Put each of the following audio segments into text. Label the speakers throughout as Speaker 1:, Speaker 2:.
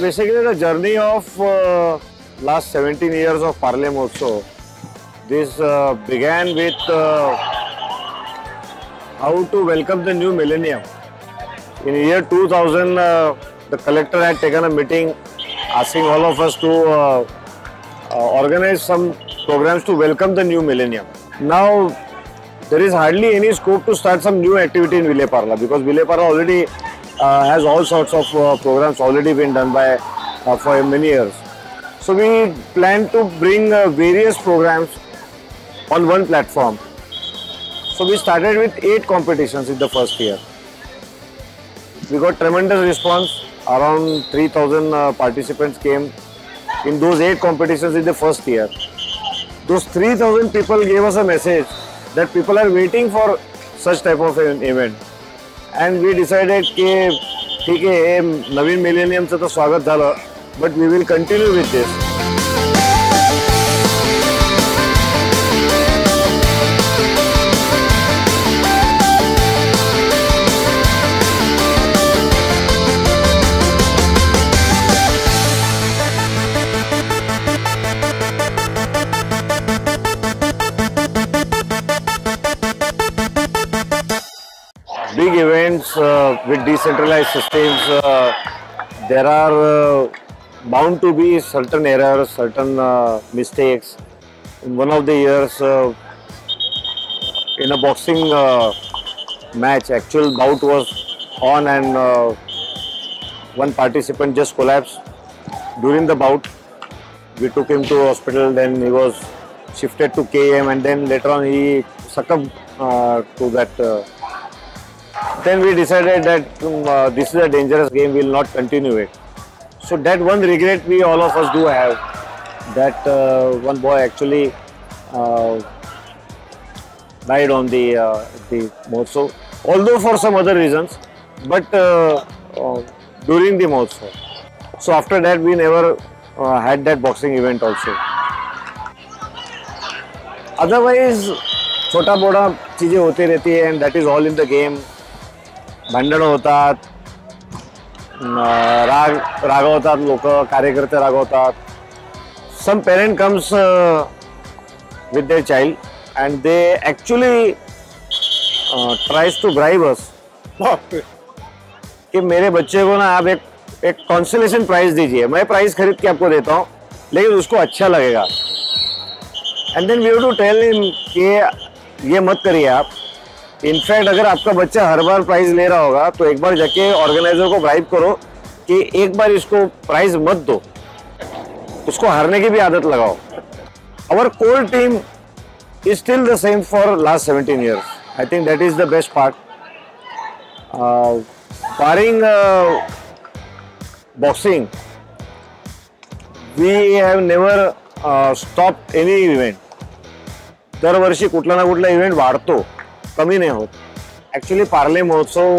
Speaker 1: Basically, the journey of uh, last 17 years of Parle Mahotsav, this uh, began with uh, how to welcome the new millennium. In the year 2000, the collector had taken a meeting asking all of us to organize some programs to welcome the new millennium. Now, there is hardly any scope to start some new activity in Vile Parla because Vile Parla already uh, has all sorts of uh, programs already been done by uh, for many years. So we plan to bring various programs on one platform. So we started with eight competitions in the first year. We got tremendous response. Around 3,000 uh, participants came in those eight competitions in the first year. Those 3,000 people gave us a message that people are waiting for such type of an event. And we decided की ठीक आहे हे नवीन मिलेनियमचं तर स्वागत झालं but we will continue with this uh, with decentralized systems, uh, there are uh, bound to be certain errors, certain uh, mistakes. In one of the years, uh, in a boxing match, actual bout was on and one participant just collapsed during the bout. We took him to hospital, then he was shifted to KM and then later on he succumbed to that then we decided that um, uh, this is a dangerous game, we will not continue it. So that one regret we all of us do have, that uh, one boy actually uh, died on the uh, the Motso, although for some other reasons, but uh, uh, during the Motso. So after that we never uh, had that boxing event also. Otherwise, छोटा मोटा चीज़ें होती रहती है and that is all in the game भांडण होता राग रागवतात लोक कार्यकर्ते रागवतात some parent comes with the child and they actually tries to bribe us कि मेरे बच्चे को ना आप एक एक कॉन्सलेशन प्राइज दीजिए मैं प्राइज खरीद के आपको देता हूँ लेकिन उसको अच्छा लगेगा and then we to tell him कि ये मत करिए आप इनफैक्ट अगर आपका बच्चा हर बार प्राइज ले रहा होगा तो एक बार जाके ऑर्गेनाइजर को ब्राइब करो कि एक बार इसको प्राइज मत दो उसको हारने की भी आदत लगाओ our core team is still the same for last seventeen years I think that is the best part barring boxing we have never stop any event दरवर्षी कुठला ना कुठला इव्हेंट वाढतो कमी नाही होत ॲक्च्युली पार्ले महोत्सव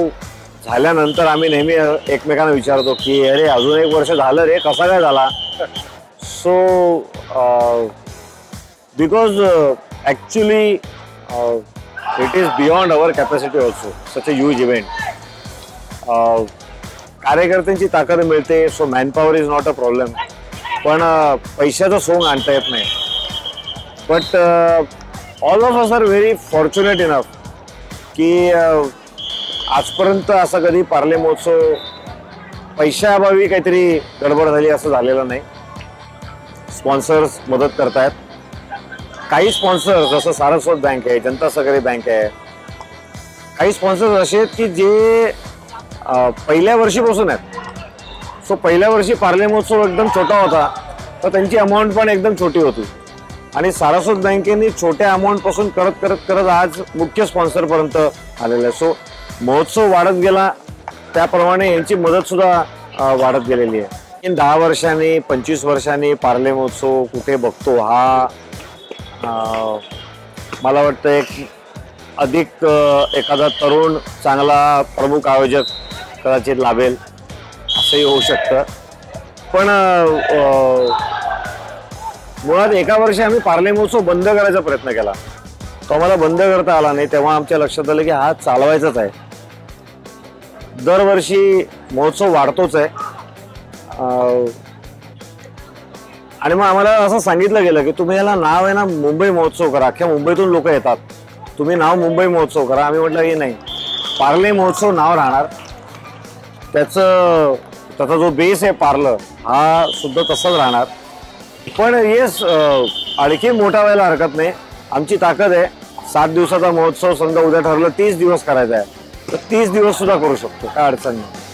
Speaker 1: झाल्यानंतर आम्ही नेहमी एकमेकांना विचारतो की अरे अजून एक वर्ष झालं रे कसा काय झाला so because actually it is beyond our capacity also such a huge event कार्यकर्त्यांची ताकद मिळते so manpower is not a problem पण पैशाचं सोंग आणता येत नाही but all of us are very fortunate enough की आजपर्यंत असा कधी पार्ले महोत्सव पैशाअभावी काहीतरी गडबड झाली असं झालेलं नाही स्पॉन्सर्स मदत करतायत काही स्पॉन्सर्स जसं सारस्वत बँक आहे जनता सहकारी बँक आहे काही स्पॉन्सर्स असे आहेत की जे पहिल्या वर्षीपासून आहेत सो पहिल्या वर्षी पार्ले महोत्सव एकदम छोटा होता तर त्यांची अमाऊंट पण एकदम छोटी होती आणि सारस्वत बँकेने छोट्या अमाऊंटपासून करत करत करत आज मुख्य स्पॉन्सरपर्यंत आलेलं आहे सो महोत्सव वाढत गेला त्याप्रमाणे यांची मदतसुद्धा वाढत गेलेली आहे दहा वर्षांनी पंचवीस वर्षांनी पार्ले महोत्सव कुठे बघतो हा मला वाटतं एक अधिक एखादा तरुण चांगला प्रमुख आयोजक कदाचित लाभेल असंही होऊ शकतं पण मुळात एका वर्षी आम्ही पार्ले महोत्सव बंद करायचा प्रयत्न केला तो आम्हाला बंद करता आला नाही तेव्हा आमच्या लक्षात आलं की हा चालवायचाच आहे दरवर्षी महोत्सव वाढतोच आहे आणि मग आम्हाला असं सांगितलं गेलं की तुम्ही याला नाव आहे ना मुंबई महोत्सव करा अख्ख्या मुंबईतून लोक येतात तुम्ही नाव मुंबई महोत्सव करा आम्ही म्हटलं हे नाही पार्ले महोत्सव नाव राहणार त्याचं त्याचा जो बेस आहे पार्लं हा सुद्धा तसंच राहणार पण येस आणखी मोठा व्हायला हरकत नाही आमची ताकद आहे सात दिवसाचा महोत्सव समजा उद्या ठरलं तीस दिवस करायचा आहे तर तीस दिवस सुद्धा करू शकतो काय अडचण नाही